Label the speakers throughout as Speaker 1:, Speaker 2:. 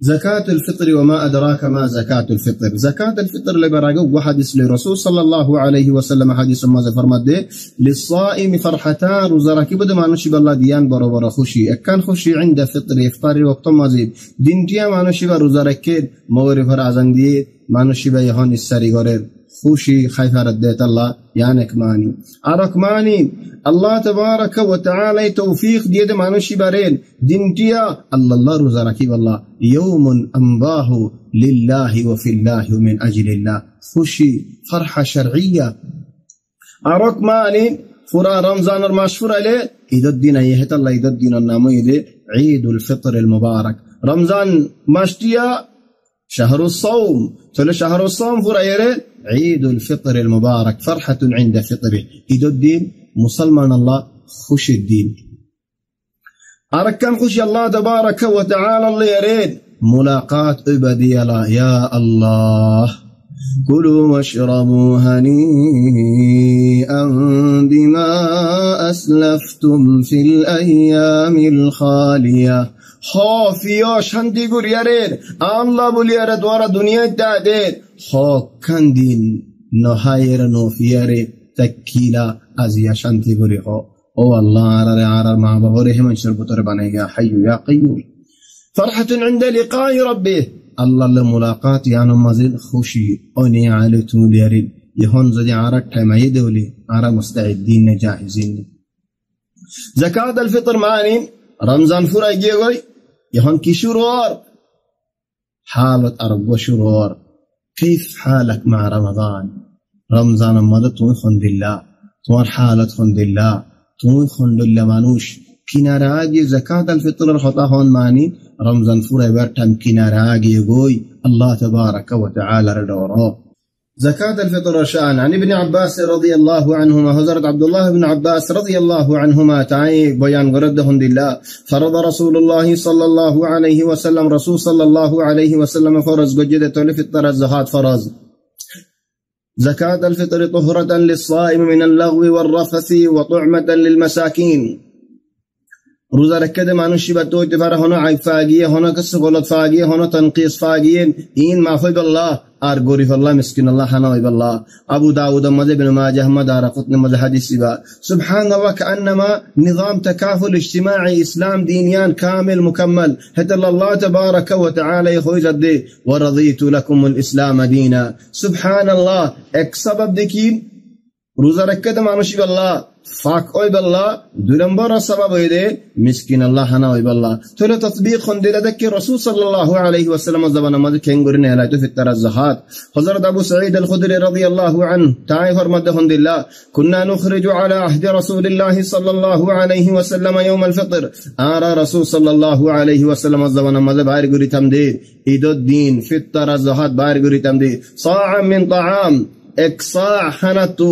Speaker 1: زكاة الفطر وما أدراك ما زكاة الفطر. زكاة الفطر لبراجو وحديث لرسول صلى الله عليه وسلم حديث ما فرمت دي للصائم فرحتان وزراكي بده ما نشي بالله ديان برا برا خشي أكان خشي عند فطر إفطار وقت مزيد دين تيا ما نشي بروزاركيد موري فرعزان دي ما نشي بيهان السري غرير خوشي خايفة رديت الله يانك ماني عرك ماني الله تبارك وتعالى توفيق ديد مانوشي بارين دينتيا الله الله رزاركي والله يوم أمضاه لله وفي الله ومن أجل الله. خوشي فرحة شرعية عرك ماني فرا رمضان المشهور عليه إذا الدين يهت الله إذا الدين النامو عيد الفطر المبارك رمضان مشتيا شهر الصوم. تقول شهر الصوم فرا عيد الفطر المبارك فرحة عند فطره إذا الدين مسلمان الله خش الدين. أركان خش الله تبارك وتعالى الله يريد. ملاقاة عبادي يا الله. كلوا واشربوا هنيئا بما أسلفتم في الأيام الخالية. শান্তি গুরিয়ারের আল্লাহ বলিয়ারে দ্বারা দুনিয়াতে হকান দিন। নহায়ের নফিয়ারে তাকিলা আল্লাহ, আর আর আর মা বাবা রে হেমন সর্বতরে বানাই গা হাইয়ু ইয়া কাইয়ুম। ফরহাত عند لقاء ربه আল্লাহর লে মুলাকাত ইয়ানো মাজিল খুশি। অনি আলে তুলিয়ারে ইহন যদি আর টাইম আই রমজান ফুরাই গিয়ে গই। يهون كي شرور. حالة أربو شرور. كيف حالك مع رمضان؟ رمضان مدى تون خند الله تون حالة خند الله تون خند الله مانوش كنا راجي زكاة الفطر الخطا هون ماني. رمضان فورا برتم كنا راجي يقول الله تبارك وتعالى ردوره. زكاة الفطر شأن. عن ابن عباس رضي الله عنهما هزرت عبد الله بن عباس رضي الله عنهما تعي بيان قردهم لله فرض رسول الله صلى الله عليه وسلم رسول صلى الله عليه وسلم فرز قجدة لفطر الزكاة فرز. زكاة الفطر طهرة للصائم من اللغو والرفث وطعمة للمساكين. রোজা রেখে দে মানুষ শিবাতে হইতে পারে, হন আইফা গিয়ে হন কিছু গলত ফা গিয়ে হন তনকিস ফা গিয়ে ইন মাফ হইবাল্লাহ আর গরিব আল্লাহ মিসকিন আল্লাহ হানা হইবাল্লাহ আবু দাউদ, মাজে বিন মাজ আহমদ আর কুতন মাঝে হাদিসিবা সুবহান আল্লাহ কান্নামা নিজাম তাকাফুল ইজতিমাঈ, ইসলাম দিনিয়ান কামিল মুকাম্মল। হাত আল্লাহ তাবারাক ওয়া তাআলা ইখরিজাত দে, ওয়া রাদিতু লাকুম আল ইসলাম দীনা। সুবহান আল্লাহ এক সবাব দেখি, রোজা রেখে দে মানুষ শিবাল্লাহ ফাক ওই বল্লা দুই নম্বর সবাব হয়ে দে মিসকিন আল্লাহ হানা ওই বল্লা তোলে তসবিক খন্দিরা দেখে রসুল সাল্লাল্লাহু আলাইহি ওয়াসাল্লাম জবান আমাদের খেঙ্গুরি নে হেলাইতো ফিত্তার জাহাত হযরত আবু সাঈদ আল খুদরি রাদিয়াল্লাহু আন তাই ফরমাত খন্দিল্লা কুননা নুখরিজু আলা আহদি রাসূলিল্লাহ সাল্লাল্লাহু আলাইহি ওয়াসাল্লাম ইয়াউম আল ফিতর আরা রাসূল সাল্লাল্লাহু আলাইহি ওয়াসাল্লাম জবান আমাদের বাইর গুরিতাম দে ঈদুদ দিন ফিত্তার জাহাত বাইর গুরিতাম দে সাআ মিন তাআম এক সাআ হানাতু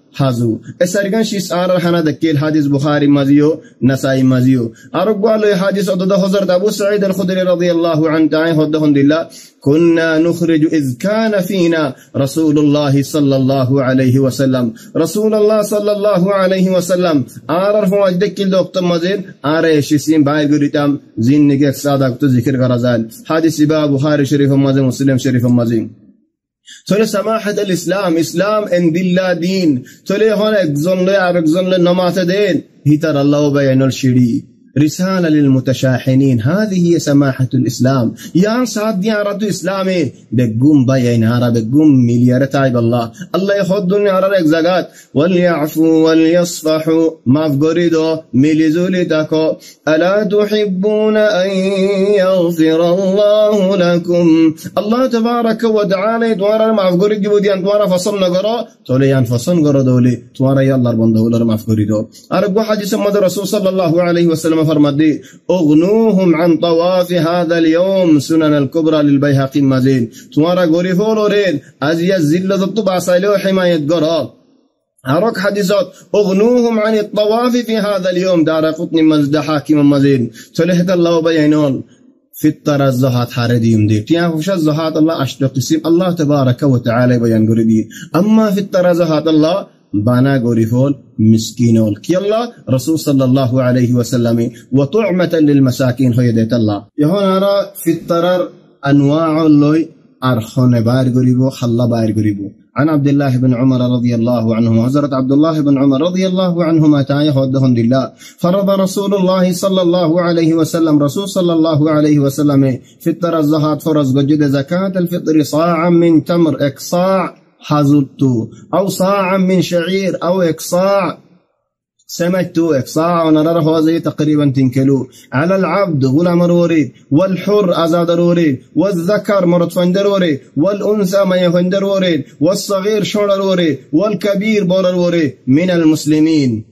Speaker 1: হাজু এসারিগান শিস আর হানা দেখিল হাদিস বুখারি মাজিও নাসাই মাজিও আর গুয়ালে হাদিস অদদ হযরত আবু সাঈদ আল খুদরি রাদিয়াল্লাহু আনহু তাই হদহন দিল্লা কুননা নুখরিজু ইজ কানা ফিনা রাসূলুল্লাহ সাল্লাল্লাহু আলাইহি ওয়াসাল্লাম রাসূলুল্লাহ সাল্লাল্লাহু আলাইহি ওয়াসাল্লাম আর আর হুয়াজ দেখিল দক্ত মাজির আর শিসিম বাইর গরিতাম জিন্নিকে সাদাক তো জিকির করা যায় হাদিস ইবা বুখারি শরীফ মাজি মুসলিম শরীফ মাজি مزين مسلم شريف مزين تولي سماحة الإسلام إسلام إن دلا دين تولي هون اكزون لي عرقزون لي نمات دين رسالة للمتشاحنين. هذه هي سماحة الإسلام. يا سعد يا رد إسلامي. بقوم بيين هارا بقوم مليار تايب الله. الله يخد دنيا رأيك زقات وليعفوا وليصفحوا ما فقريدو مليزولي تاكو ألا تحبون أن يغفر الله لكم؟ الله تبارك وتعالى دوارا ما فقريد جبودي أن دوارا فصلنا تولي أن فصل قرا دولي دوارا يالله ربان دولا ما فقريدو أرقوا حديث مدى رسول صلى الله عليه وسلم. وسلم فرمدي أغنوهم عن طواف هذا اليوم سنن الكبرى للبيهقي مزين تمارا غريفول اورين از يزل ضبط باسايلو حماية غرا هروك حديثات أغنوهم عن الطواف في هذا اليوم. دار قطن مزد حاكم مزين تلحت الله بينون في الطر الزهات حارديم دي تيا وش الزهات الله أشتق قسم الله تبارك وتعالى بيان قردي أما في الطر زهات الله بانا غوريفول مسكينول كي الله رسول صلى الله عليه وسلم وطعمة للمساكين هيدت الله. يهون أرى في الطرر أنواع اللوي أرخون بار غريبو خلا بار غريبو عن عبد الله بن عمر رضي الله عنهما حضرت عبد الله بن عمر رضي الله عنهما تايه ودهن لله فرض رسول الله صلى الله عليه وسلم رسول صلى الله عليه وسلم فطر الزهات فرز وجد زكاة الفطر صاعا من تمر اكصاع حزبت أو صاعا من شعير أو اكصاع سمجتو إقصاع ونرر هوزي تقريبا تنكلو. على العبد غلام روري والحر أزاد روري والذكر مرت فندروري والأنثى ما يفندروري والصغير شرروري والكبير بورروري من المسلمين.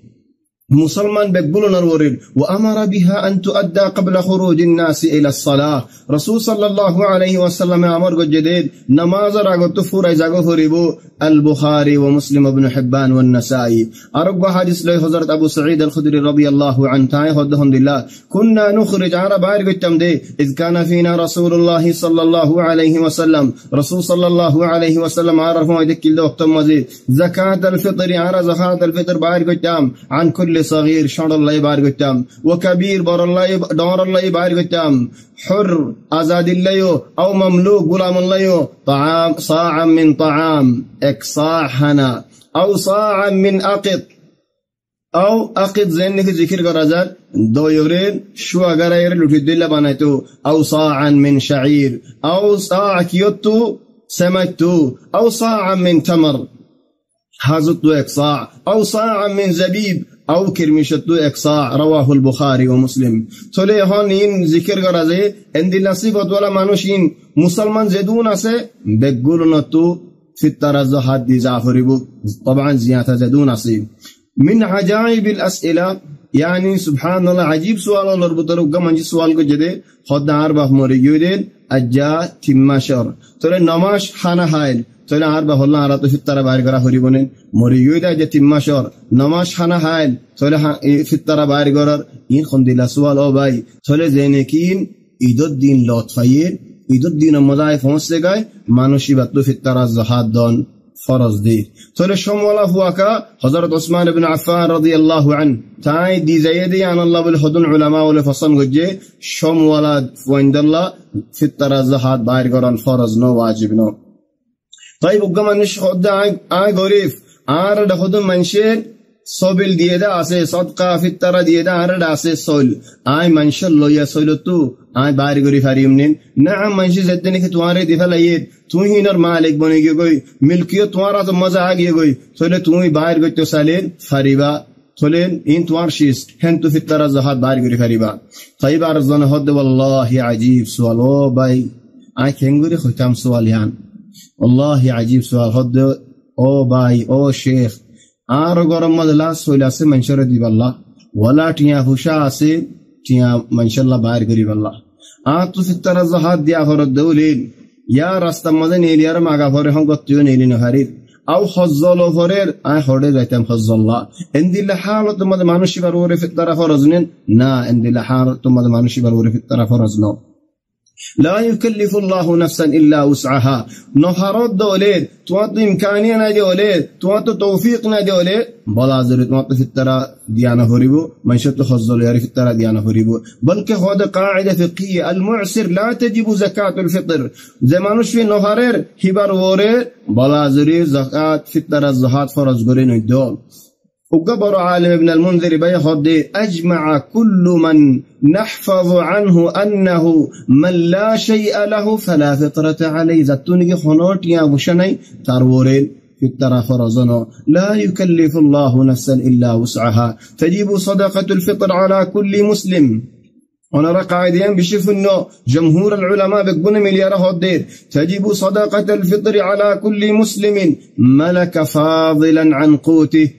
Speaker 1: مسلمان بقبل نرورين وأمر بها أن تؤدى قبل خروج الناس إلى الصلاة. رسول صلى الله عليه وسلم أمر جديد نماز راغو تفور إذا فريبو البخاري ومسلم بن حبان والنسائي. أرقى حديث لي حضرت أبو سعيد الخدري رضي الله عنه تاي خدهم لله كنا نخرج عرب عارق التمدي إذ كان فينا رسول الله صلى الله عليه وسلم. رسول صلى الله عليه وسلم عرف ما يدك مزيد. زكاة الفطر عرى زكاة الفطر بارق التام. عن كل صغير شعر الله يبارك التام وكبير بار الله دور الله يبارك التام حر أزاد الله أو مملوك غلام الله طعام صاعا من طعام اكصاع حنا أو صاعا من أقط أو أقط زين في ذكر غرزات دو يورين شو أغرى يرى لتدل بانيتو أو صاعا من شعير أو صاع كيوتو سمكتو أو صاعا من تمر حازت إقصاع أو صاعا من زبيب আও চলে এখন ইন জিকির করা যে এন্দি নাসিবতওয়ালা মানুষ ইন মুসলমান যেদুন আছে বেগুলনতু ফিত্তারাজ হাদ্দি জাহরিবু তবান জিয়াতা যেদুন আছে মিন আজাইবিল আসইলা ইয়ানি সুফহান আজিব সোয়াল অলর মাঝি সোয়াল করছে যে হদার বা মরে গিয়েছেন আজ্জা থিম্মাশর তোরে নমাস হানা হাইল তোরে আর বা হল্লা আর ফিত্তারা বাইর করা হরি বোনেন মরে গিয়ে দেয় যে থিম্মাশর নমাস হানা হাইল তোরে ফিত্তারা বাইর করার ইন খন্দিলা সোয়াল ও ভাই তোরে জেনে কিন ঈদুর দিন লত ফাইয়ের ঈদুর দিন মজায় পৌঁছে গায় মানসী বাতু ফিত্তারা জহাদ দন ফরজ দিক তাহলে সমলা ফুয়াকা হজরত ওসমান বিন আফান রাজি আল্লাহ আন তাই দি যাইয়ে দিয়ে আন আল্লাহ বলে হদুন উলামা বলে ফসন গজ্জে সমওয়ালা ফুয়াইন্দাল্লাহ ফিত্তারা হাত বাইর করান ফরজ ন ওয়াজিব ন তাই বুগ্গা মানুষ আই গরিব আর দেখো তো মানুষের সবিল দিয়ে দা, আছে সৎকা ফিতারা দিয়ে দা আর আছে সৈল আয় মানুষ লইয়া সৈল তু আয় বাইর করি ফারিম নিন। না মানুষ যেতে নাকি তোমারে দিফা লাইয়ে তুই হিনর মালিক বনে গিয়ে গই, মিল্কিও তোমার তো মজা আগিয়ে গই। সৈলে তুই বাইর করতে সালেন ফারিবা হলেন ইন তোমার শীষ হেন তু ফিতারা জাহাত বাইর করি ফারিবা। ফাইবার জন হদ বল্লাহি আজিব সোয়াল, ও ভাই আয় খেঙ্গুরি হইতাম সোয়াল ইয়ান। আল্লাহ আজিব সোয়াল, হদ ও ভাই, ও শেখ আর গরম মজলা সইল আছে মানুষের দিবাল্লা ওলা টিয়া হুসা আছে টিয়া মানুষল্লা বাইর করিবাল্লা আর তো সিতারা জাহাদ দিয়া ঘরত দেউলিন ইয়া রাস্তা মধ্যে নিলি আর মাগা ভরে হং গত্তিও নিলি নহারির আও হজ্জল ভরের আয় হরে যাইতাম হজ্জল্লা এন্দিল্লা হালত মধ্যে মানুষিবার ওরে ফিতারা ফরজ নেন না এন্দিল্লা হালত মধ্যে মানুষিবার ওরে ফিতারা ফরজ ন لا يكلف الله نفسا إلا وسعها. نهارات دولين توات إمكانية نادي ولين توات توفيق نادي ولين بلا زر توات في الترى ديانا هريبو من شت خزل يعرف الترى ديانا هريبو بل كهذا قاعدة فقهية المعسر لا تجب زكاة الفطر. زمانش في نهارير هبار ورير بلا زر زكاة في الترى الزهات فرز قرين الدول وقبر عالم ابن المنذر بيخد أجمع كل من نحفظ عنه أنه من لا شيء له فلا فطرة عليه. ذاتوني خنوت يا بشني ترورين في الترى فرزنا لا يكلف الله نفسا إلا وسعها. تجب صدقة الفطر على كل مسلم. ونرى قاعدين بشوف إنه جمهور العلماء بيقولون مليار هودير تجب صدقة الفطر على كل مسلم. ملك فاضلا عن قوته.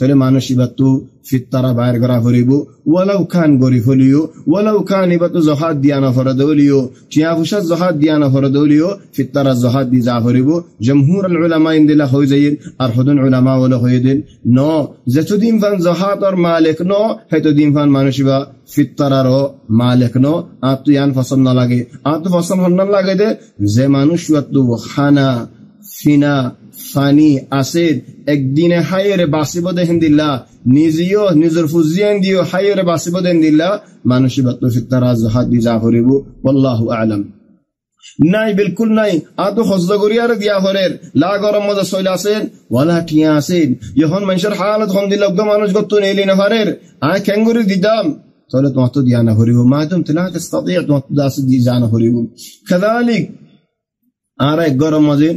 Speaker 1: তাহলে মানুষই বাতো ফিত্তারা বাইর করা ফরিব। ওয়ালাউ খান গরি ফলিও, ওয়ালাউ খান ইবাতো জহাদ দিয়া না ফর দলিও চিয়া ফুসাদ জহাদ দিয়া না ফর দলিও ফিত্তারা জহাদ দি যা ফরিব। জমহুর আল উলামা ইনদিলা হই যাইন আর হদন উলামা ওলা হই দিন। ন, যেতদিন ফান জহাদ আর মালিক ন, হেতদিন ফান মানুষই বা ফিত্তারারও মালিক ন। আর তো ইয়ান ফসল না লাগে। আর তো ফসল হন না লাগে দে, যে মানুষ খানা ফিনা ফানি আসিদ, একদিনে হাইয়ের বাসিব দেহেন দিল্লা, নিজেও নিজের ফুজিয়েন দিও হাইয়ের বাসিব দেন দিল্লা মানুষই বাত্ম ফিতারা জাহাদি জাহরিব বল্লাহ আলম। নাই, বিলকুল নাই, আদু হজ্জ আর দিয়া হরের, লা গরম মজা সইল আছেন ওয়ালা টিয়া আছেন যখন মানুষের হালত হম দিল মানুষ গত নেইলি না হরের আয় খেঙ্গুরি দিদাম তাহলে তোমার তো দিয়া না হরিব মা তুমি তিলা তোমার তো দাস দিয়ে জানা হরিব। খেদালিক, আর এক গরম মজিন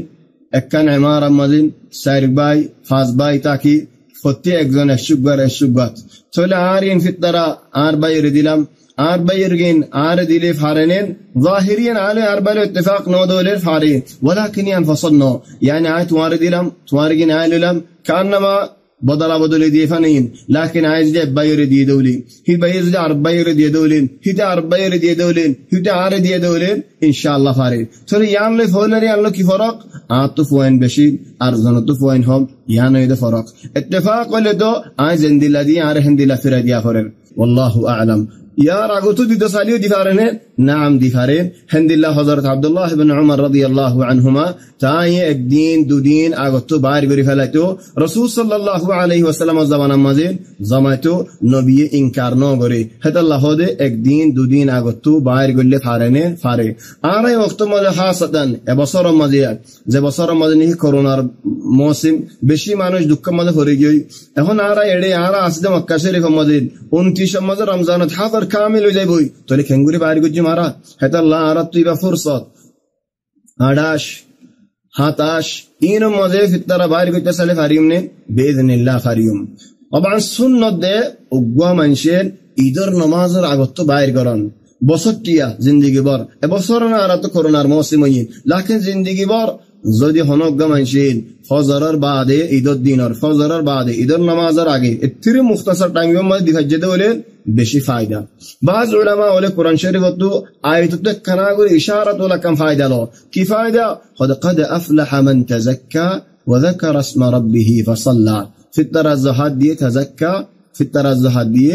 Speaker 1: একখান এমার মজিন চার বাই পাঁচ বাই তাকি প্রতি একজন এসুকবার এসুকবাত তাহলে আর ইন ফিতারা আর বাইরে দিলাম আর বাইর গিন আর দিলে ফারেনেন ظاهريا على أربعة اتفاق نو دولر فارين ولكن ينفصلنا يعني آية واردلم تواردين آية لم كأنما بدلا بدل دي فنين لكن عايز دي باير دي دولين هي بايز دي عرب باير دي دولين هي دي عرب باير دي دولين هي دي عار دي دولين ان شاء الله فارين ترى يان لي فولري الله كي فرق عاطف وين بشي ارزن طف وين هم يان يد فرق اتفاق ولا دو عايز عند الذي عار هند لا فرد يا فرر والله اعلم ইয়ার আগত দিতে চালিও দিফারেন নাম দিফারেন হেন্দিল্লাহ হজরত আব্দুল্লাহ বিন উমর রাদিয়াল্লাহু আনহুমা তাই একদিন দুদিন আগত বাইর করে ফেলাইতো রাসূল সাল্লাল্লাহু আলাইহি ওয়াসাল্লাম জামানার মাঝে জামাইতো নবী ইনকার ন করে দে একদিন দুদিন আগত বাইর করলে ফারেনে ফারে আর এই ওয়াক্ত মাঝে হাসাতান এবছর মাঝে যে বছর মাঝে নিহি করোনার মৌসুম বেশি মানুষ দুঃখ মাঝে ভরে গিয়ে এখন আর এড়ে আর আসতে মক্কা শরীফ মাঝে উনত্রিশ মাঝে রমজানত হাফার বছর কামিল হয়ে যাইবই তাহলে খেঙ্গুরি বাইর করছি মারা হেতা আল্লাহ আর তুই বা ফুরসত আড়াশ হাতাশ ইন মজে ফিতারা বাইর করতে সালে ফারিম নে বেদনিল্লাহ ফারিম অবান সুন্নত দে উগ্বা মানুষের ঈদের নমাজের আগত বাইর করন বছর টিয়া জিন্দিগি বর এবছর না আর তো করোনার মৌসুম লাখে জিন্দিগি বর যদি হনজ্ঞ মানসিন ফজরের বাদে ঈদের দিনর ফজরের বাদে ঈদের নামাজের আগে এর মুখতাসার টাইমের মধ্যে দিঘা যেতে হলে বেশি ফায়দা বাজ উলামা হলে কোরআন শরীফ তো আয়াতুতে কানা করে ইশারাত ওলা কাম ফায়দা লো কি ফায়দা قد قد افلح من تزكى وذكر اسم ربه فصلى في الترزهات دي تزكى في الترزهات دي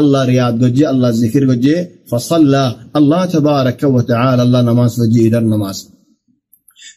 Speaker 1: الله رياض گجي الله ذكر گجي فصلى الله تبارك وتعالى الله نماز فجي در نماز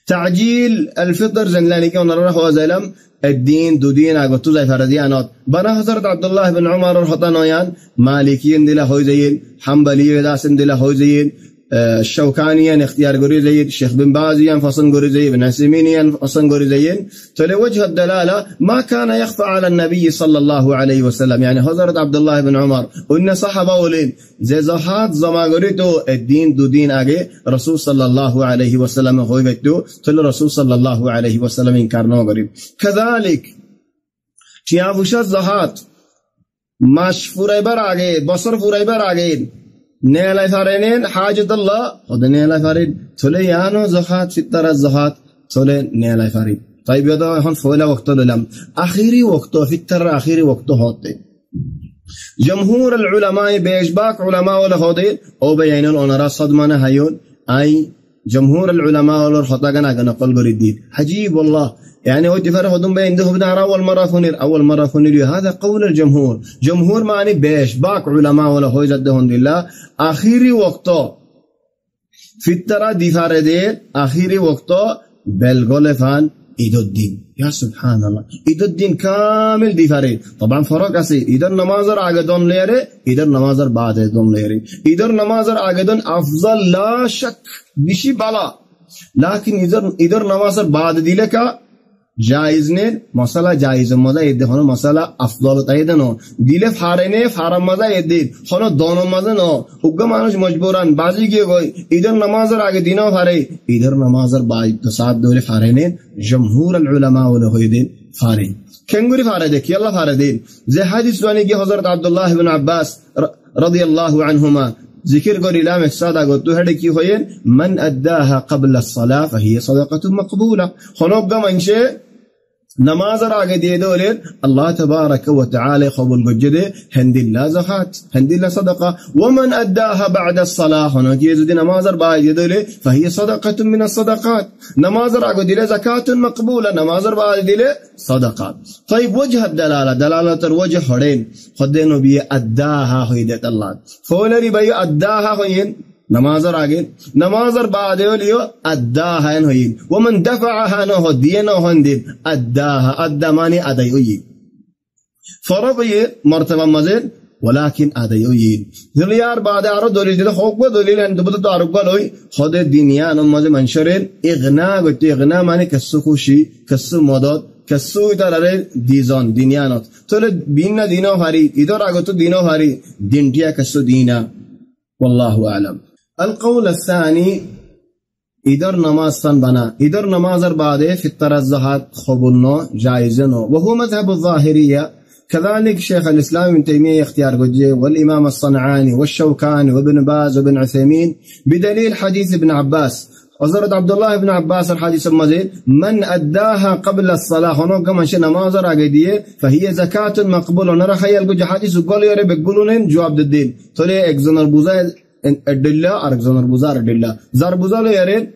Speaker 1: تعجيل الفطر زنلاني كون الله وزلم الدين دو دين اگتو زي فرديانات. بنا حضرت عبد الله بن عمر الخطانويان مالكيين دلا هوي زين حنبلي وداسن دلا هوي زين آه، الشوكانيين اختيار قريب الشيخ بن باز فصن قريب بن ابن فصن قريزيين تولي وجه الدلالة ما كان يخفى على النبي صلى الله عليه وسلم. يعني حضرت عبد الله بن عمر وإن صحابة ولين. زي زهات زما قريتو الدين دو دين أجي رسول صلى الله عليه وسلم خوي بيتو تل رسول صلى الله عليه وسلم انكارنو قريب. كذلك تيافوشات زهات ماش فوري براغي بصر فوري براغي نيلا فارينين حاجة الله. خد نيلا فارين تولي يانو زخات في الترى زخات. تولي نيلا فارين طيب يدا هون فولا وقته لم أخيري وقته في الترى أخيري وقته هوتي جمهور العلماء بيشباك علماء ولا هودين أو بيانون أنا صدمنا هيون. أي جمهور العلماء لور خطا كان كان الدين حجيب والله. يعني ودي فرح دم بين ده بنار أول مرة فنير أول مرة فنير. هذا قول الجمهور. جمهور معني بيش باك علماء ولا هو جدهن لله آخيري وقته في ترى دي فاردير آخيري وقته بلغل فان إيدو الدين يا سبحان الله إيدو الدين كامل دي فاري. طبعا فرق أسي إيدو النمازر عقدون ليري إيدو النمازر بعد دون ليري. إيدو النمازر عقدون أفضل لا شك. بشي بلا. لكن إيدو النمازر بعد دي لك জাইজনের মশালা জাইজ মজা এদে হন মশালা আফদল তাই দেন দিলে ফারে নে ফারা মজা এদে হন দন মজা ন উগ্র মানুষ মজবুরান বাজি গিয়ে গই ঈদের নামাজের আগে দিনও ফারে ঈদের নামাজের বাজ সাত ধরে ফারে নেন জমহুর আল উলামা হয়ে দিন ফারে খেঙ্গুরি ফারে দে কি আল্লাহ ফারে দেন যে হাদিস গিয়ে হজরত আব্দুল্লাহ ইবিন আব্বাস রাদিয়াল্লাহু আনহুমা জিকির করিলাম ইরশাদ আগত হেডে কি হয়েন মান আদাহা ক্বাবলা সালাহ ফাহিয়া সাদাকাতুন মাকবুলা হনগ্গা মানছে نماز راگ دیه دولن الله تبارک و تعالى خوبن بجده هندی الله زخات هندی الله صدقة. ومن أداها بعد الصلاة هنوك يزو دي نماز را باقي دي دولي فهي صدقة من الصدقات. نماز را قد دي زكاة مقبولة نماز را باقي دي صدقات. طيب وجه الدلالة دلالة الوجه حرين خد دي أداها هو الله. فولري بي أداها هو নামাজের আগে, নামাজের বাদে হলিও আদা হায়ন হই ওমন দফা হান হ দিয়ে ন হন দিন আদা আদা মানে আদায় হইল ফরক হইয়ে মর্তবা মজের ولكن আদায় হইল জুলিয়ার বাদে আরও দলিল দিলে হোক বা দলিল আনতে বলতে তো আরোগ্য লই হদে দিনিয়া নম মাঝে মানুষের, ইগনা গতি ইগনা মানে কসু খুশি, কসু মদত, কেসু তারারে দিজন দিনিয়ানত তাহলে ভিন্ন দিনও হারি, ঈদর আগত দিনও হারি দিনটিয়া কেসু দিনা। والله أعلم القول الثاني إدر نماز بنا. إدر نماز بعد في الترزهات خبرنا جائزنا وهو مذهب الظاهرية. كذلك شيخ الإسلام ابن تيمية اختيار قجي والإمام الصنعاني والشوكاني وابن باز وابن عثيمين بدليل حديث ابن عباس. وزرد عبد الله بن عباس الحديث المزيد من أداها قبل الصلاة هناك كما شيء نماز راقدية فهي زكاة مقبولة. نرى خيال قجي حديث وقال يا رب يقولون جواب الدين. تولي اكزن البوزاي الدلة أركزون البوزار الدلة زار بوزار يرين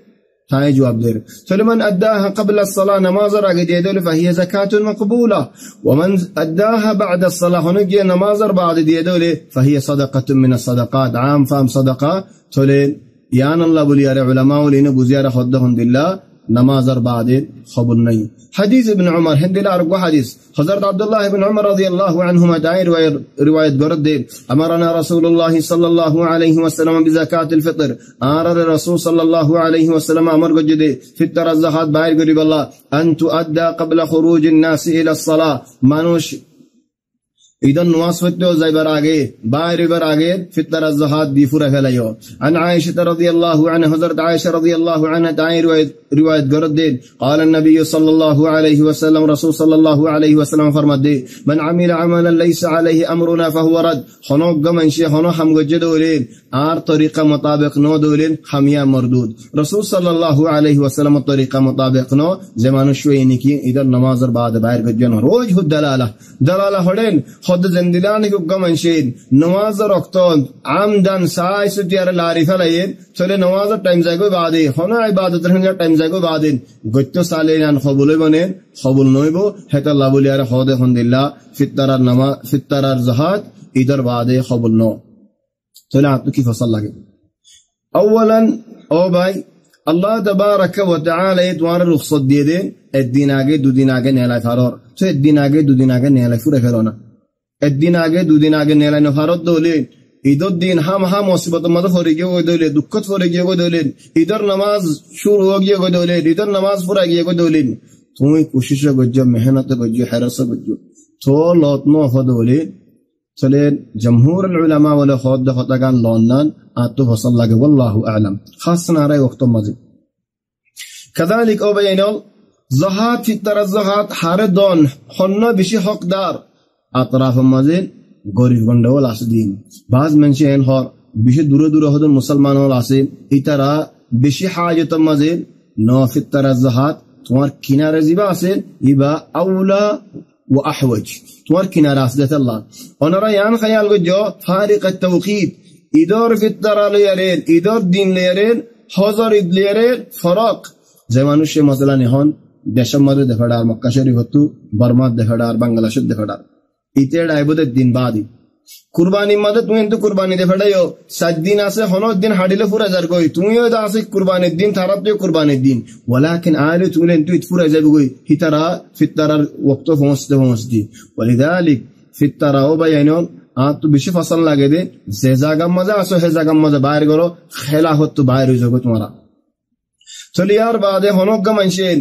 Speaker 1: هاي جواب دير. فلمن أداها قبل الصلاة نماز راقد يدل فهي زكاة مقبولة. ومن أداها بعد الصلاة هنجي نماز بعد يدل فهي صدقة من الصدقات. عام فام صدقة تولين. يان الله بلي علماء لين بزيارة خدهم دلة نمازر بعد خبر ني. حديث ابن عمر هند لا حديث. حضرت عبد الله بن عمر رضي الله عنهما داير رواية برد. أمرنا رسول الله صلى الله عليه وسلم بزكاة الفطر. أمر الرسول صلى الله عليه وسلم أمر قجد فطر الزهاد باير قريب الله. أن تؤدى قبل خروج الناس إلى الصلاة. منوش إذا نواس زيبر آگے باہر بر آگے فطر الزهاد دي فرا فلايو عن عائشة رضي الله عنها حضرت عائشة رضي الله عنها دعي رواية, قرد قال النبي صلى الله عليه وسلم رسول صلى الله عليه وسلم فرمت دي من عمل عملا ليس عليه أمرنا فهو رد. خنوق من شيء خنوق هم قجدولين آر طريقة مطابق نو دولين خميا مردود. رسول صلى الله عليه وسلم الطريقة مطابق نو زمان شوي نكي إذا نمازر بعد باهر قجن روجه الدلالة. دلالة هدين. خود زندلانی کو گمنشین نماز رکتون عمدن سای ستیار لاری فلاین চলে নমাজ টাইম যাগো বাদে হন ইবাদত রহন টাইম যাগো বাদে গত্য সালে নান কবুল বনে কবুল নইব হেতা লাবুলি আর হদে হন্দিল্লা ফিত্তারার নামা ফিত্তারার জাহাদ ইদর বাদে কবুল ন চলে আপনি কি ফসল লাগে اولا ও ভাই আল্লাহ তবারক ওয়া তাআলা তোমার রুখসত দিয়ে দেন একদিন আগে দুদিন আগে নেলাই ফারর তো একদিন আগে দুদিন আগে নেলাই ফুরে ফেলো না একদিন আগে দুদিন আগে নেলাই ফারত দলে ঈদর দিন হাম হাম মুসিবত মধ্যে ফরে গিয়ে গই দইলেন দুঃখত ফরে গিয়ে গই দইলেন ঈদর নামাজ শুরু হয়ে গিয়ে গই দইলেন ঈদর নামাজ পুরা গিয়ে গই দইলেন তুমি কোশিশ করছ মেহনত করছ হেরস করছ তো লতন হদ বলে চলে জমহুর উলামা বলে হদ হতাগান লন্নান আত্ম ফসল লাগে والله اعلم خاص নারাই ওয়াক্ত মাঝে كذلك او بينال زهات في التر الزهات হারে حنا بشي حقدار atrafı mazir gorifgonda olasidin. Bazı menşeyen hor bishi dure dure hodun musulman olasi itara bishi hajata mazir nafit tarazzahat তোমার কিনারে জিবা আছে ইবা আউলা ও আহওয়াজ। তোমার কিনারে আছে দেখ আল্লাহ ইয়ান খায়াল গজ ফারিক তাওকিত ইদর ফিতরা লিয়ারেন ইদর দিন লিয়ারেন হজর ইদ লিয়ারেন ফরক। যে মানুষে মজলা নিহন দেশের মধ্যে দেখাডার, মক্কা শরীফ হতু বর্মার দেখাডার, বাংলাদেশের দেখাডার। ইতেড আইবদের দিন বাদি। কুরবানি মধ্যে তুমি কিন্তু কুরবানি দে ফেড়াইও সাত দিন আছে হন দিন হাডিলে ফুরা যার গই তুমিও তো আছে কুরবানির দিন, তারা তো কুরবানির দিন। আলে তুমি তুই ফুরা যাবে হিতারা ফিতারার ওক্ত পৌঁছতে পৌঁছতি ওয়ালিদালিক ফিতারাও বা আইনন আর তো বেশি ফসল লাগে দে। যে জায়গার মজা আসো সে জায়গার মজা বাইরে গেলো খেলা হতো বাইরে হয়ে যাবে তোমারা। চলিয়ার বাদে হনজ্ঞা মানুষের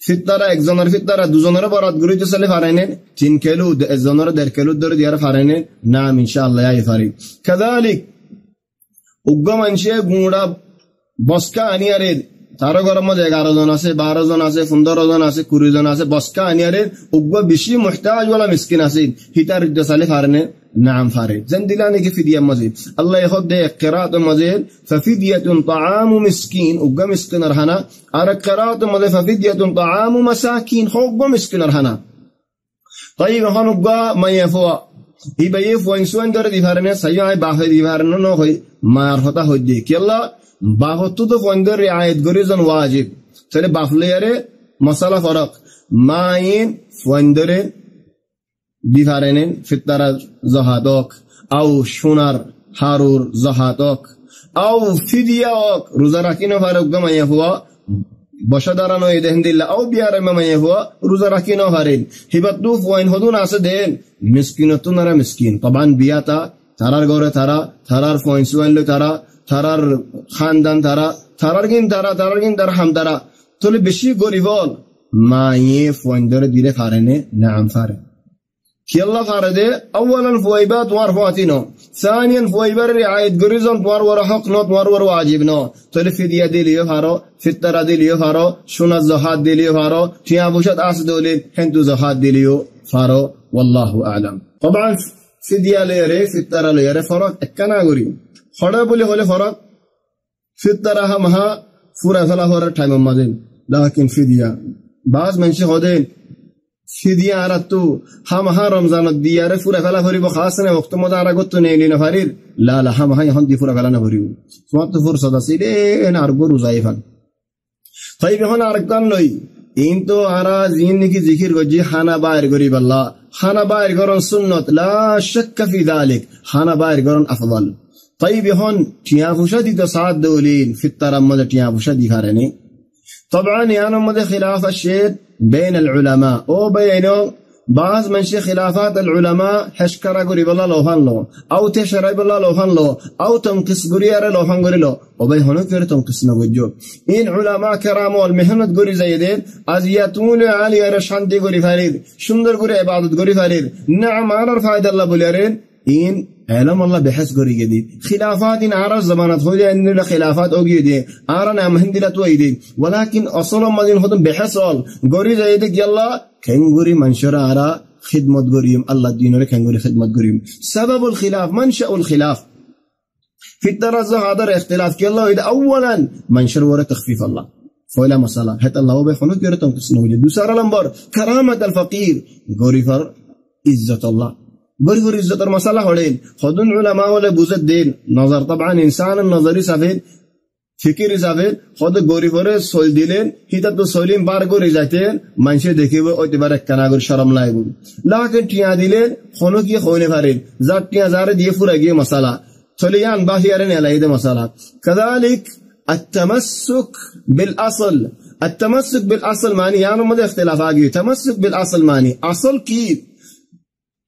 Speaker 1: ফিত্তারা একজনের ফিত্তারা দুজনের বরাত গুরু তো চলে ফারাইনে তিন কেলু একজনের দেড় কেলু ধরে দিয়ার ফারাইনে নাম ইনশাআল্লাহ আই ফারি কাদালিক উগ্র মানুষে গুঁড়া বসকা আনিয়ারে তার ঘরের মধ্যে এগারো জন আছে বারো জন আছে পনেরো জন আছে কুড়ি জন আছে বসকা আনিয়ারে উগ্র বেশি মুহতাজ ওয়ালা মিসকিন আছে হিতার সালে ফারেনে نعم فارد زندلاني كفدية مزيد الله يخد قراءة مزيد ففدية طعام مسكين وقا مسكين رهنا أرى قراءة مزيد ففدية طعام مساكين خوق مسكين رهنا طيب هون وقا ما يفوا يبقى يفوا إنسوان دور دي فارنة سيوعي باخي دي فارنة نوخي ما يرفتا هدي বাগতু তো কন্দর রেআয়ত করি ওয়াজিব। তাহলে বাফলিয়ারে মশালা ফরক। মাইন ফন্দরে বিভারেনেন ফিতারা জহাতক, আও সোনার হারুর আও ফিদিয়াওক, রোজা রাখিনো ফারক গমাইয়া হুয়া, বসা দাঁড়ানো এই দেন দিল্লা, আও বিয়ার মামাইয়া হুয়া, রোজা রাখিনো হারেন হিবাত তু ফুয়াইন হদুন আছে দেন মিসকিন তু নারা মিসকিন। তবান বিয়া তা তারার ঘরে তারা, তারার ফুয়াইন সুয়াইন লো তারা তারার খানদান তারা তারার গিন তারা তারার গিন তারা হাম তারা তাহলে বেশি গরিব মায়ে ফুয়াইন ধরে দিলে ফারেনে নাম ফারে كيلا فارده اولا فويبات وار فواتينو ثانيا فويبر رعاية قريزون توار ورا حق نو توار ورا واجب نو تلف في دي دي ليو فارو في الترى دي ليو فارو شون الزهاد دي ليو فارو تيا بوشت آس دولين هندو زهاد دي ليو فارو والله أعلم طبعا في دي ليري في الترى ليري فرق اكنا قري হরা বলে হলে হরক ফিতারাহা মাহা, ফুরা ফেলা হরার ঠাইম মাদেন লাহাকিম ফিদিয়া। বাজ মানুষে হদেন। ফিদিয়া আর ফুরা ফেলা খাস ভক্ত আর নেই নিন লা লা হাম হাই হন্দি ফুরা ফেলা না হরিব তোমার তো ফুরসদ আছে রে আর গরু যাই ফান। তাই আর কান নই। ইন তো আরা জিন নাকি জিকির গজি হানা বাইর গরিব আল্লাহ। হানা বাইর গরন সুন্নত, লা শাক্কা ফি দালিক। হানা বাইর গরন আফদাল। طيب هون تيافوشا دي تصعد دولين في الترم مدى تيافوشا دي كارني طبعا يعني مدى خلاف الشيء بين العلماء؟ أو بينه بعض من شي خلافات العلماء حشكرا قريب الله لو فان لو أو تشرب الله لو فان لو أو تمكس قريارة لو فان قري لو وبي هنو كير تنقصنا نوجو إن علماء كرام والمهنة قري زيدين أزياتون علي رشان دي قري فريد شندر قري عبادت قري فريد نعم أنا رفايد الله بوليرين ইন علم الله بحس قري جدي خلافات إن عرض زمانات هو إن خلافات أوجي دي أرنا مهندي لا تويدي ولكن أصلا ما دين خدم بحس أول. قري زيدك يلا كن قري منشر أرى خدمة قريم الله دين لك كن قري خدمة قريم سبب الخلاف منشأ الخلاف؟ في الترزه هذا اختلاف. كي إذا أولا منشر ورا تخفيف الله. فولا مسألة. حتى الله بيخونك يرتم تسنو دوسار لمبر. كرامة الفقير. قري فر. الله. গরি গরি ইজ্জতের মশালা হলেন হদুন উলামা বলে বুঝে দিন নজর তবান ইনসান নজরি সাফেদ ফিকির হিসাবে হদ গরিবরে সল দিলেন হিতা তো সলিম বার করে যাইতেন মানুষে দেখিব ওইবার এক কানাগর সরম লাগব লাকে টিয়া দিলেন হন কি হইনে পারেন যার টিয়া যারে দিয়ে ফুরা গিয়ে মশালা সলিয়ান বাহিয়ারে নেলাইদে মশালা كذلك التمسك بالأصل التمسك بالأصل معني يعني ماذا اختلاف آگي تمسك بالأصل معني أصل كيف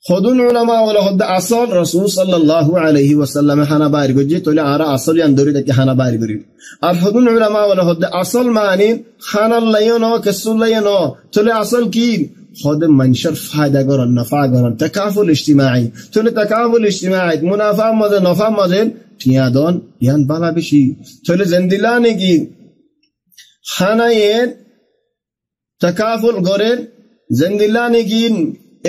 Speaker 1: خدون علماء ولا خد أصل رسول صلى الله عليه وسلم حنا باري قجي تولي عرا أصل يندوري دكي حنا باري قريب الخدون علماء ولا خد أصل معني حنا الليونو كسول ليونو تولي أصل كي خود منشر فائدة قرن نفع قرن تكافل اجتماعي تولي تكافل اجتماعي منافع مدن نفع مدن تيادون يان بالا بشي تولي زندلاني كي حنا ين تكافل قرن زندلاني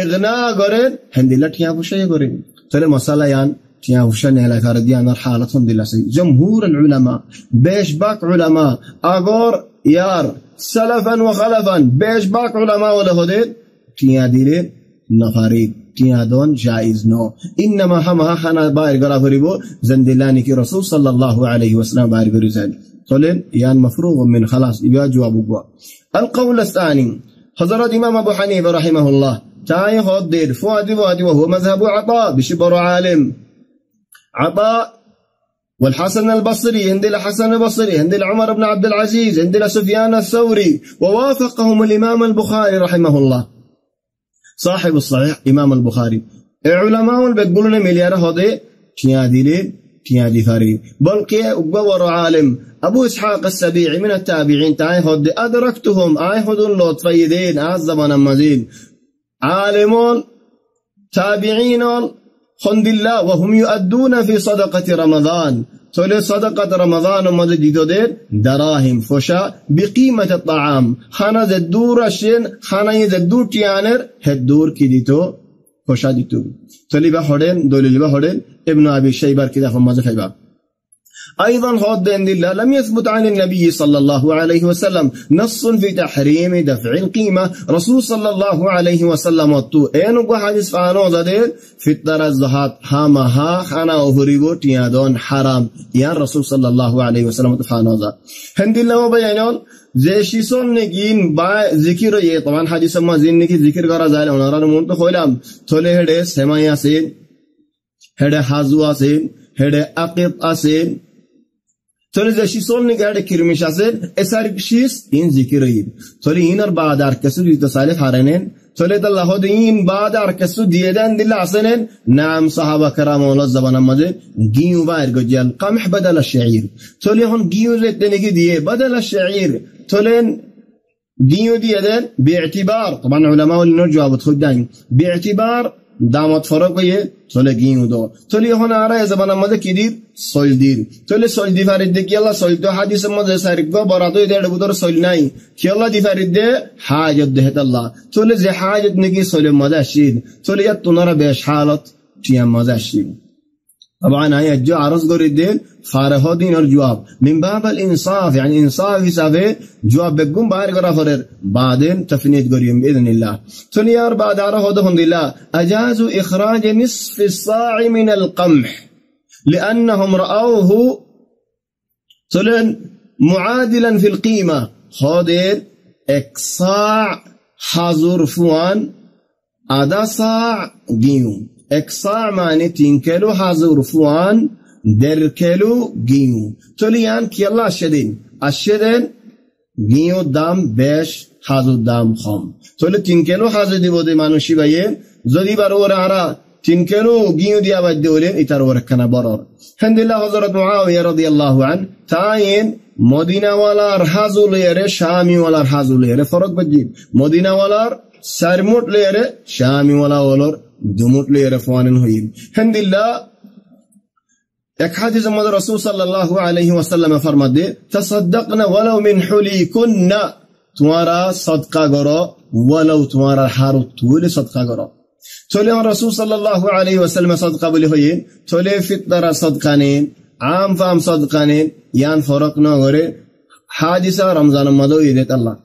Speaker 1: إغناء قرن هندلا تيا بوشي قرن ترى مسألة يان تيا بوشان على كارديان حالتهم دلا سي جمهور العلماء بيش باك علماء أغور يار سلفا وخلفا بيش باك علماء ولا هدين تيا ديلين نفاريد تيا دون جائز نو. إنما همها حنا باير قرا فريبو زندلاني كي رسول صلى الله عليه وسلم باير قريزان تولين يان مفروغ من خلاص يبقى جواب القول الثاني حضرت إمام أبو حنيفة رحمه الله تاي خدير فؤادي فؤادي وهو مذهب عطاء بشبر عالم. عطاء والحسن البصري عند الحسن البصري عند عمر بن عبد العزيز عند سفيان الثوري ووافقهم الإمام البخاري رحمه الله. صاحب الصحيح إمام البخاري. علماء بيقولون مليار هذا تياديلي تيا دفاري بلقي أقبور عالم. أبو إسحاق السبيعي من التابعين تاي هد أدركتهم آي هدون لوت فيدين آزمان مزين আলেমন তাবিঈনন খন্দিল্লা ওয়াহুম ইউআদ্দুনা ফি সাদাকাতি রমাদান তাহলে সাদাকাত রমাদানের মধ্যে দিতদের দারাহিম ফসা বিকিমাত তাম খানা যে দূর আসেন খানাই যে দূর টিয়ানের হে দূর কি দিত ফসা দিত তলিবা হড়েন দলিল বা হড়েন ইবনু আবি শাইবার কিতাব মাঝে ফাইবা أيضا غض لله لم يثبت عن النبي صلى الله عليه وسلم نص في تحريم دفع القيمة. رسول صلى الله عليه وسلم تو اینو کو حدیث فانو زده؟ فطر الزهات ها خانا اوهریگو تيادون حرام. یا رسول صلى الله عليه وسلم فانو زد هندلة و بیانون زیشیسون نگين با ذكر يه طبعا حديث ما زين نكي ذكر کرا زالي ونران مونت تو تولي هده سمايا سين هده حزو سين هده اقیط سين আছে Tölüze şi solni gade kirmiş asel esar şis in zikirayim. Tölü inar bağdar kesu yüzde salih harenen. Tölü da lahod in bağdar kesu diyeden dilla asenen. Naam sahaba keram ola zaman amade. Giyu var gojal. Kamh badal şiir. Tölü hon giyu zetteni diye badal şiir. Tölün giyu diyeden bi'tibar. Taban ulema ul nurju خدان باعتبار দামত ফরক হইয়ে চলে গিয়ে উদ চলি এখন আর জবানের মধ্যে কি দিন সৈল দিন চলে সৈল দিফারি দিয়ে কি আল্লাহ সৈল তো হাদিসের মধ্যে সার্গ বরাত দেড় বুধর সৈল নাই কি আল্লাহ দিফারি দে হাজত দে হেতাল্লাহ চলে যে হাজত নাকি সৈলের মজা আসিল চলে যা তোনারা বেশ হালত মজা আসিল طبعا هي جو عرض قريدين فاره دين الجواب. من باب الإنصاف يعني إنصاف يسافي جواب بقوم باهر قرا فرر بعدين تفنيت قريم بإذن الله. تنيار بعد عرف ودهم الله أجازوا إخراج نصف الصاع من القمح لأنهم رأوه تلن معادلا في القيمة. خادر إكصاع حظر فوان أدا صاع قيوم. اكساع معنی تینکلو حاضر فوان درکلو گیو تلیان کی الله شدین اشدن গিও দাম বেশ হাজুর দাম কম তাহলে তিন কেলো হাজু দিব দে মানুষই বাইয়ে যদি বার ওরা আরা তিন কেলো গিও দিয়া বাদ্য হলে ইতার ওর একখানা বড়র হেন্দিল্লাহ হজরত মুআবিয়া রাদিয়াল্লাহু আন তাইন মদিনাওয়ালার হাজু লইয়ারে শামিওয়ালার হাজু লইয়ারে ফরক বাজি মদিনাওয়ালার সারমুট লইয়ারে শামিওয়ালা ওলর দুমুটলি এরফওয়ানিন হইম হেন্দিল্লা এক হাদিস মধ্যে রাসূল সাল্লাল্লাহু আলাইহি ওয়াসাল্লাম ফরমাদে, তাসাদদাকনা ওয়ালাউ মিন হুলিকুন্না তোমারা সদকা করো, ওয়ালাউ তোমারা হারু তুলে সদকা করো। চলে রাসূল সাল্লাল্লাহু আলাইহি ওয়াসাল্লাম সদকা বলি চলে সদকা আম ফাম সদকা ইয়ান ফরক করে হাদিসা রমজান আল্লাহ।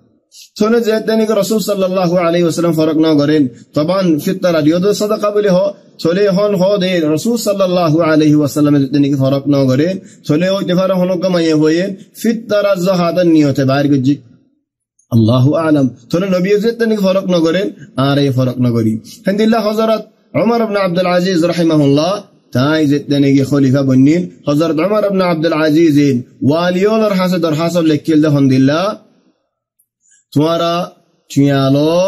Speaker 1: চলে যে তেনিক রসুল সাল্লাহ আলী ওসালাম ফরক না করেন তবান ফিতারা দিও তো সদকা বলে হ চলে হন হ দে রসুল সাল্লাহ আলহি ওয়াসাল্লাম তেনিক ফরক না করেন চলে ওই দেফার হন কমাইয়ে হয়ে ফিতারা জহাদান নিয়তে বাইর গজি আল্লাহ আলম তোলে নবী তেনিক ফরক না করেন আর এই ফরক না করি হেন্দিল্লাহ হজরত عمر بن عبد العزيز رحمه الله تاي زتنيجي خليفة بنين حضرت عمر بن عبد العزيز واليولر حسد حصل لكل ده هند تمہارا چیالو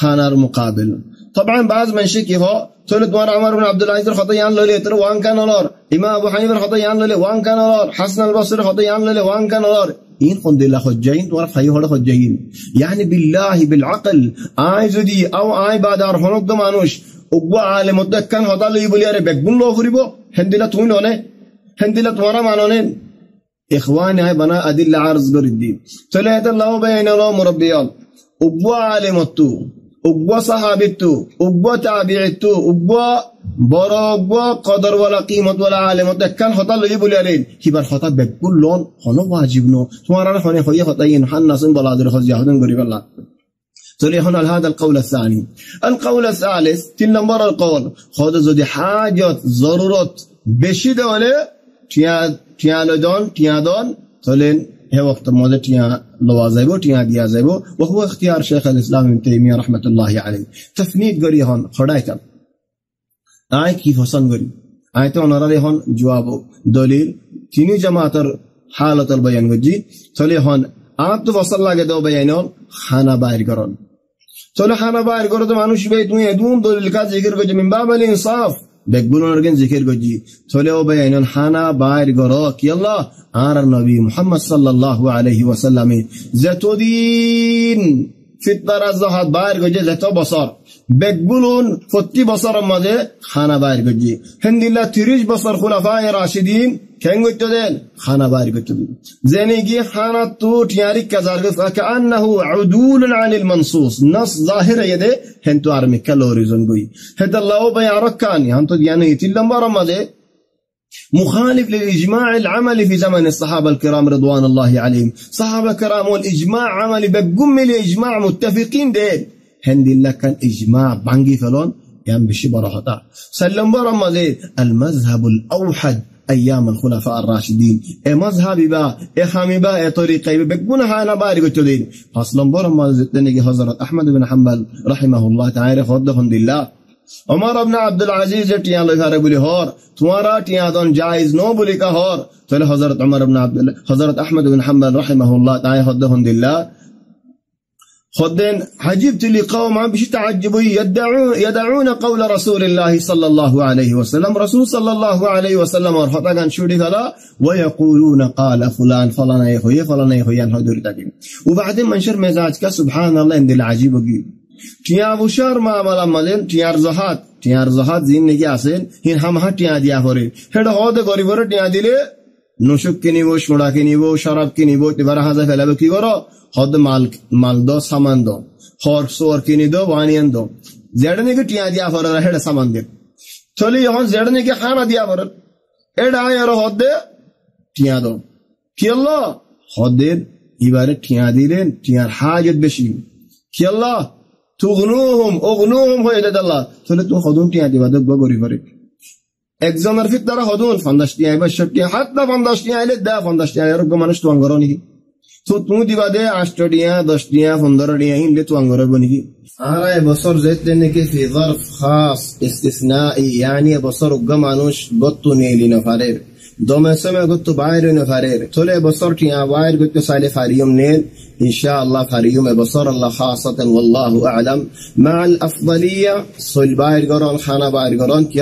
Speaker 1: خانار مقابل طبعا بعض من شکی ہو تولد دوان عمر بن عبد العزيز خطيان لولي تر وان كان لور امام ابو حنيفه خطيان لولي وان كان لور حسن البصري خطيان لولي وان كان لور إن قند الله خجين تعرف هي هذا خجين يعني بالله بالعقل آي زدي أو آي بعد أرحنك دمانوش أقوى عالم الدكان هذا اللي يبلي أربك بن لو فريبو هندلا تون هندلا تمارا مانونين إخواني هاي بنا أدل عرض قردين ثلاثة الله بين الله مربيان أبوا عالمتو أبوا صحابتو أبوا تابعتو أبوا برا أبوا قدر ولا قيمة ولا عالمت كان خطا اللي يقول يارين كبر خطا بكل لون خلو واجب نو تمارا خوني خويا خطاين حنا سن بلادر خز يهودن قريب الله تولي هنا هذا القول الثاني القول الثالث تل نمبر القول خذ زودي حاجات ضرورات ঠিয়া লৈ দন জবাব, দলিল। তিনি জামাতর হালতল বয়ান গজি। চলে হন আত ফসল লাগে দেও বয়ান খানা বাইর করন চলে খানা বাইর করো তো মানুষ দলিল কাজ জিকির করছ ইনসাফ। বেগুনের জিকির গজি থলে ও বেআইন হানা বাইর গর আল্লাহ? আর নবী মুহাম্মদ সাল্লাল্লাহু আলাইহি ওয়াসাল্লামে যতদিন ফিতনারা জহাদ বাইর গজে যেত বছর প্রতি বছরের মাঝে খানা বাইর গজি হিন্দিল্লা তিরিশ বছর খুলাফায় রাশিদিন كن قلت دين خانا باري قلت دين زينيجي خانا توت ياري كزار كأنه عدول عن المنصوص. نص ظاهر يدي هنتو عرمي كالوريزون قوي هد الله بيا ركاني. هنتو دياني تلم برمده مخالف للإجماع العملي في زمن الصحابة الكرام رضوان الله عليهم. صحابة كرام والإجماع عملي بقم الإجماع متفقين دين هندي لك إجماع بانجي فلون. يعني بشي براحة سلم برمده المذهب الأوحد. أيام الخلفاء الراشدين إيه مذهبي با إيه خامي با إيه طريقي بقبونا هانا باري قتلين فاصلا برما زدني حضرت أحمد بن حنبل رحمه الله تعالى خدهم الله عمر بن عبد العزيز টিয়া লইখারে বলি হর তোমারা টিয়া দন জায়েজ নো বলি কা হর তাহলে হযরত উমর ইবনে আব্দুল্লাহ হযরত আহমদ ইবনে হাম্বল রাহিমাহুল্লাহ তাআলা হদহন দিল্লাহ خدن عجبت لقوم بش تعجبوا يدعون يدعون قول رسول الله صلى الله عليه وسلم. رسول صلى الله عليه وسلم ورحمة شو لا ويقولون قال فلان فلان يا خويا فلان يا خويا نحضر تاكين وبعدين منشر مزاجك سبحان الله عند العجيب وجيب تيا بوشار ما عمل ملين تيا رزحات تيا رزحات زين نجي عسين هين هم هات تيا ديا فورين هذا هذا غريبور تيا ديله নসুক কিনিব সোড়া কিনিব শরাব কিনিব এবার হাজা ফেলাবে কি করো হদ মাল মাল দো সামান দো হর সোর কিনি দো ওয়ানিয়ান দো জেড নাকি টিয়া দিয়া করে হেডে সামান দে চলি এখন জেড নাকি খানা দিয়া করে এটা আর হদে টিয়া দো কি আল্লাহ হদের এবারে টিয়া দিলেন টিয়ার হাজত বেশি কি আল্লাহ তুগনুহুম অগনুহুম হয়ে যায় আল্লাহ তাহলে তুমি হদুন টিয়া দিবা দেখব গরিব একজনের ফির তারা হদুন পঞ্চাশ টিয়া এবার ষাট টিয়া হাত না পঞ্চাশ টিয়া আইলে দা পঞ্চাশ টিয়া এরকম মানুষ তোমার ঘর নাকি তো তুমি দিবা দে আষ্ট টিয়া দশ টিয়া পনেরো টিয়া হিনলে তোমার ঘর নাকি আর এবছর যেতে নাকি ফি ظرف খাস ইস্তিসনাই يعني এবছর উগ্র মানুষ গত্তু নিয়ে নফারের দমে সময় গত্তু বাইর নফারের তোলে এবছর টিয়া বাইর গত্তু সাইলে ফারিয়ম নেন إن شاء الله فريوم بصر الله خاصة والله أعلم مع الأفضلية صل باير قران خانا باير قران كي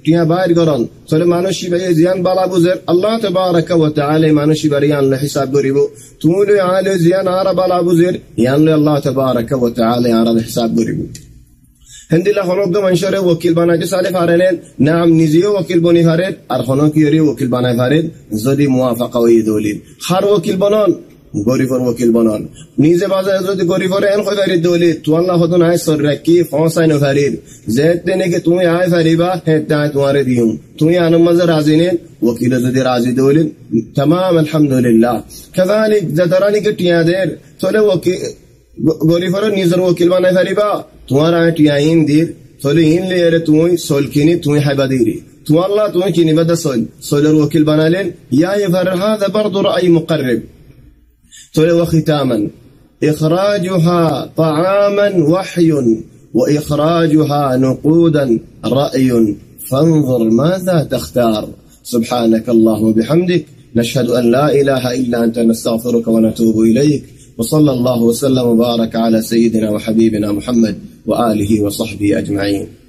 Speaker 1: টিয়া বাইর গরন তাহলে মানুষ জিয়ান বালা বুঝের আল্লাহ তাআলা মানুষ বাড়ি আনলে হিসাব করিব তুমি আলে জিয়ান আর বালা বুঝের ইয়ানলে আল্লাহ তবারক ওয়া তাআলা আর হিসাব করিব হেন্দিলা হনক মানুষের ওকিল বানাইতে চালে পারেন নাম নিজেও ওকিল বনি পারেন আর হনকিয়রে ওকিল বানাই পারেন যদি মুয়াফাকা ওই দলিল হার ওকিল বনন গরিবর ওকিল বনন নিজে বাজারে যদি গরিবর এন কই পারি দলিল তু আল্লাহ হতো নাই সর রাখি ফসাই ন পারির যে নাকি তুমি আয় পারিবা হে তাই তোমারে দিও তুমি আনম মাঝে রাজি নেন ওকিল যদি রাজি দলিল تمام الحمد لله كذلك زدراني كتيادر تولي وكيل গরিবর নিজের ওকিল বানাই পারিবা তোমার আটি আইন দির তলে ইন লেয়ারে তুমি সল কিনি তুমি হাইবা দিরি تو الله توكيني بدا سول سول الوكيل بنالين يا يفر هذا برضو رأي مقرب تقول وختاما إخراجها طعاما وحي وإخراجها نقودا رأي. فانظر ماذا تختار. سبحانك اللهم وبحمدك نشهد أن لا إله إلا أنت نستغفرك ونتوب إليك. وصلى الله وسلم وبارك على سيدنا وحبيبنا محمد وآله وصحبه أجمعين.